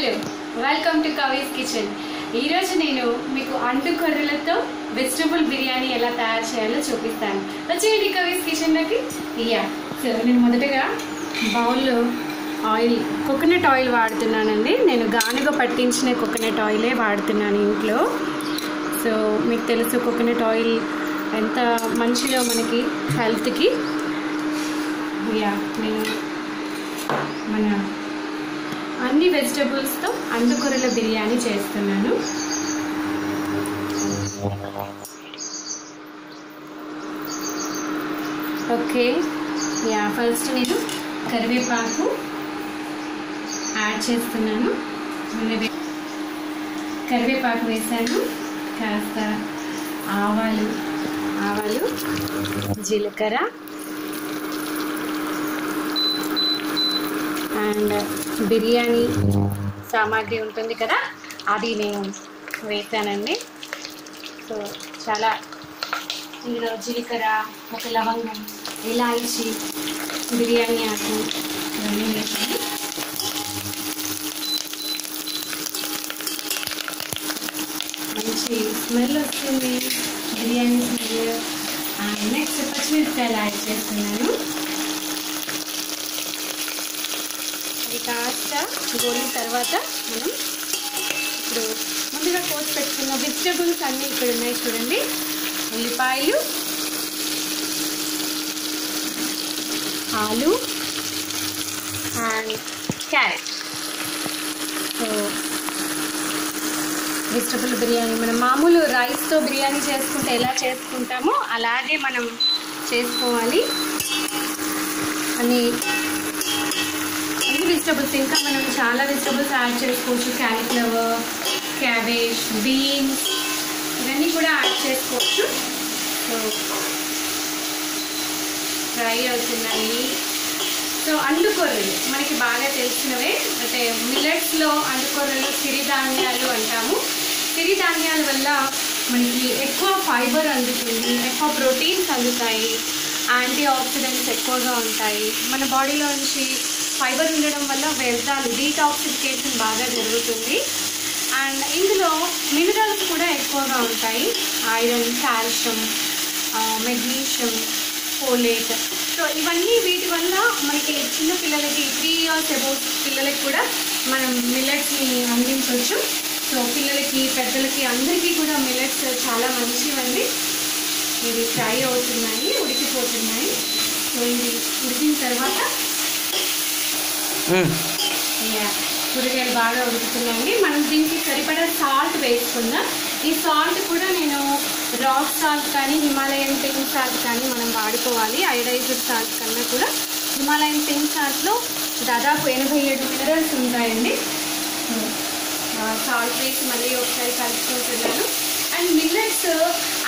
Hello welcome to Kavi's kitchen ఈరోజు నేను మీకు అంటు కొర్రలతో వెజిటబుల్ బిర్యానీ ఎలా తయారు చేయాలో చూపిస్తాను. వచ్చేయండి కవీస్ కిచెన్లోకి ఇయ్యా. సో నేను మొదటగా బౌల్లో ఆయిల్ కోకోనట్ ఆయిల్ వాడుతున్నానండి. నేను గానుగ పట్టించిన కోకోనట్ ఆయిలే వాడుతున్నాను ఇంట్లో. సో మీకు తెలుసు కోకోనట్ ఆయిల్ ఎంత మంచిదో మనకి హెల్త్కి యా నేను మన అన్ని వెజిటబుల్స్తో అండుకొరల బిర్యానీ చేస్తున్నాను. ఓకే యా ఫస్ట్ నేను కరివేపాకు యాడ్ చేస్తున్నాను. కరివేపాకు వేసాను కాస్త ఆవాలు ఆవాలు జీలకర్ర అండ్ బిర్యానీ సామాగ్రి ఉంటుంది కదా అది నేను వేసానండి. సో చాలా ఇందులో జీలకర్ర ఒక లవంగం ఇలాచి బిర్యానీ ఆకు ఇవన్నీ వేసాను. మంచి స్మెల్ వస్తుంది బిర్యానీ స్మెల్. అండ్ నెక్స్ట్ పచ్చిమిరపకాయలు యాడ్ చేస్తున్నాను అది కాస్త గోలిన తర్వాత మనం ఇప్పుడు ముందుగా కోసి పెట్టుకున్న వెజిటబుల్స్ అన్నీ ఇక్కడ ఉన్నాయి చూడండి. ఉల్లిపాయలు ఆలు and carrot. So vegetable biryani మనం మామూలు రైస్తో బిర్యానీ చేసుకుంటే ఎలా చేసుకుంటామో అలాగే మనం చేసుకోవాలి. అని వెజిటబుల్స్ ఇంకా మనం చాలా వెజిటబుల్స్ యాడ్ చేసుకోవచ్చు. క్యాలీఫ్లవర్ క్యాబేజ్ బీన్స్ ఇవన్నీ కూడా యాడ్ చేసుకోవచ్చు. సో ఫ్రై అవుతున్నాయి సో అండుకొర్రలు. మనకి బాగా తెలిసినవే. అంటే మిల్లెట్స్లో అండుకొర్రలు సిరిధాన్యాలు అంటాము. సిరిధాన్యాల వల్ల మనకి ఎక్కువ ఫైబర్ అందుతుంది ఎక్కువ ప్రోటీన్స్ అందుతాయి యాంటీ ఆక్సిడెంట్స్ ఎక్కువగా ఉంటాయి. మన బాడీలో నుంచి ఫైబర్ ఉండడం వల్ల వ్యర్థాలు డీటాక్సిఫికేషన్ బాగా జరుగుతుంది. అండ్ ఇందులో మినరల్స్ కూడా ఎక్కువగా ఉంటాయి. Iron calcium magnesium folate so ఇవన్నీ వీటి వల్ల మనకి చిన్న పిల్లలకి త్రీ ఇయర్స్ అబౌట్ పిల్లలకి కూడా మనం మిల్లెట్స్ని అందించవచ్చు సో పిల్లలకి పెద్దలకి అందరికీ కూడా మిల్లెట్స్ చాలా మంచివండి. ఇవి ఫ్రై అవుతున్నాయి ఉడికిపోతున్నాయి. సో ఇవి ఉడికిన తర్వాత కూరగాయలు బాగా ఉడుకుతున్నాయండి. మనం దీనికి సరిపడా సాల్ట్ వేసుకుందాం. ఈ సాల్ట్ కూడా నేను రాక్ సాల్ట్ కానీ హిమాలయన్ పింక్ సాల్ట్ కానీ మనం వాడుకోవాలి. ఐడైజ్డ్ సాల్ట్ కన్నా కూడా హిమాలయన్ పింక్ సాల్ట్లో దాదాపు ఎనభై ఏడు మినరల్స్ ఉంటాయండి. Hmm. సాల్ట్ వేసి మళ్ళీ ఒకసారి కలుపుకుంటున్నాను. అండ్ మిల్లెట్స్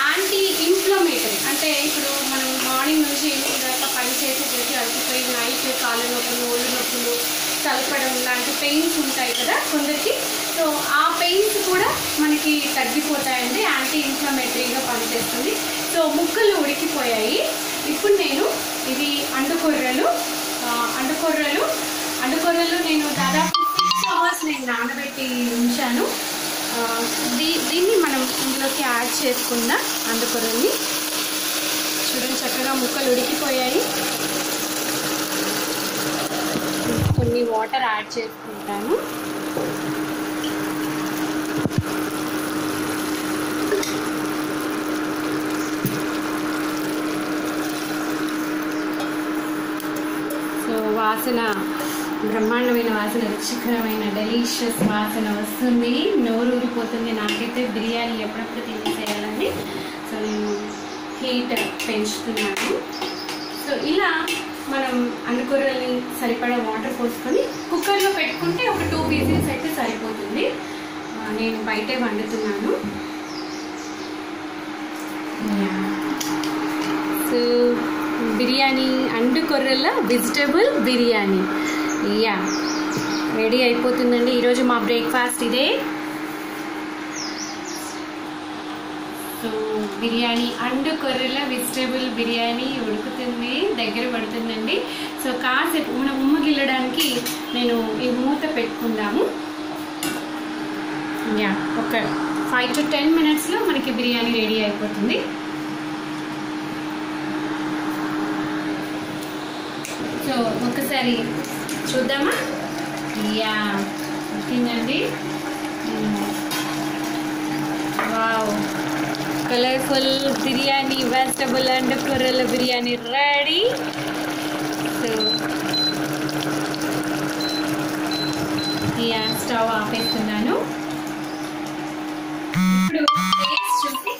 యాంటీ ఇన్ఫ్లమేటరీ అంటే ఇప్పుడు మనం మార్నింగ్ నుంచి ఈవినింగ్ దాకా పని చేసి చేసి అలసిపోయి నైట్ కాళ్ళ నొప్పులు ఒళ్ళు నొప్పులు తలపడం లాంటి పెయిన్స్ ఉంటాయి కదా కొందరికి. సో ఆ పెయిన్స్ కూడా మనకి తగ్గిపోతాయండి యాంటీ ఇన్ఫ్లమేటరీగా పనిచేస్తుంది. సో ముక్కలు ఉడికిపోయాయి. ఇప్పుడు నేను ఇది అండుకొర్రలు అండుకొర్రలు. అండుకొర్రలు నేను దాదాపు సిక్స్ అవర్స్ నేను నానబెట్టి ఉంచాను. దీ దీన్ని మనం ఇందులోకి యాడ్ చేసుకుందాం అందుకొరల్ని చూడండి చక్కగా ముక్కలు ఉడికిపోయాయి. కొన్ని వాటర్ యాడ్ చేసుకుంటాను. సో వాసన బ్రహ్మాండమైన వాసన రుచికరమైన డెలీషియస్ వాసన వస్తుంది. నోరు ఊరిపోతుంది నాకైతే బిర్యానీ ఎప్పుడప్పుడు తినేసేయాలండి సో నేను హీట్ పెంచుతున్నాను. సో ఇలా మనం అనుకూరల్ని సరిపడా వాటర్ పోసుకొని కుక్కర్లో పెట్టుకుంటే ఒక టూ పీసెస్ అయితే సరిపోతుంది. నేను బయటే వండుతున్నాను. సో బిర్యానీ అండు కొర్రల వెజిటబుల్ బిర్యానీ. యా. రెడీ అయిపోతుందండి. ఈరోజు మా బ్రేక్ఫాస్ట్ ఇదే. సో బిర్యానీ అండ్ కొర్రెల వెజిటేబుల్ బిర్యానీ ఉడుకుతుంది దగ్గర పడుతుందండి. సో కాసేపు మనం ఉమ్మగిల్లడానికి నేను ఈ మూత పెట్టుకుందాము. యా ఒక ఫైవ్ టు టెన్ మినిట్స్లో మనకి బిర్యానీ రెడీ అయిపోతుంది. సో ఒకసారి చూద్దామా? యా ఓకేనండి wow. Colourful biryani vegetable and కూరల biryani ready. So yeah stove ఆపేస్తున్నాను. ఇప్పుడు టేస్ట్ చూసి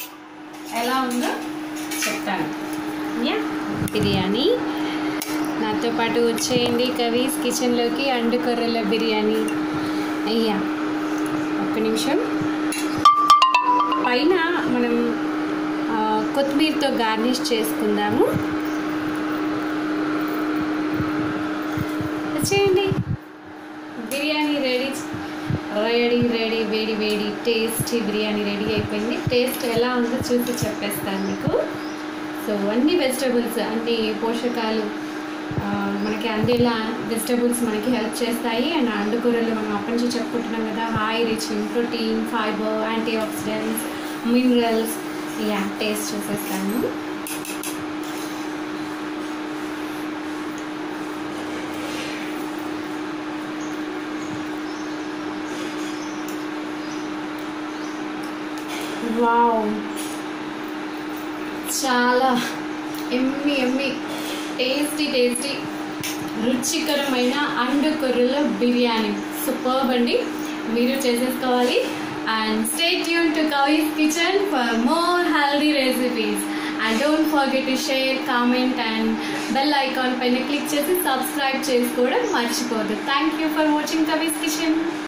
ఎలా ఉందో చెప్తాను. యా బిర్యానీ. నాతో పాటు వచ్చేయండి కవీస్ కిచెన్లోకి అండు కొర్రల బిర్యానీ. అయ్యా ఒక్క నిమిషం. పైన మనం కొత్తిమీరతో గార్నిష్ చేసుకుందాము. వచ్చేయండి. బిర్యానీ రెడీ రెడీ రెడీ వేడి వేడి టేస్టీ బిర్యానీ రెడీ అయిపోయింది. టేస్ట్ ఎలా ఉందో చూసి చెప్పేస్తాను మీకు. సో అన్ని వెజిటబుల్స్ అన్ని పోషకాలు మనకి అందేలా వెజిటబుల్స్ మనకి హెల్ప్ చేస్తాయి. అండ్ అండుకూరలు మనం అప్పటి నుంచి చెప్పుకుంటున్నాం కదా high rich in protein fibre antioxidants minerals yeah taste చూసేస్తాను. Wow చాలా ఎమ్మి ఎమ్మి. టేస్టీ టేస్టీ రుచికరమైన అండు కొర్రల బిర్యానీ. సూపర్బ్ అండి. మీరు చేసేసుకోవాలి. And stay tune to Kavi's kitchen for more healthy recipes and don't forget to share comment and bell icon పైన click చేసి subscribe చేసుకోవడం మర్చిపోదు thank you for watching Kavi's kitchen